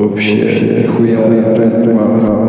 Вообще, нихуя не понимаю.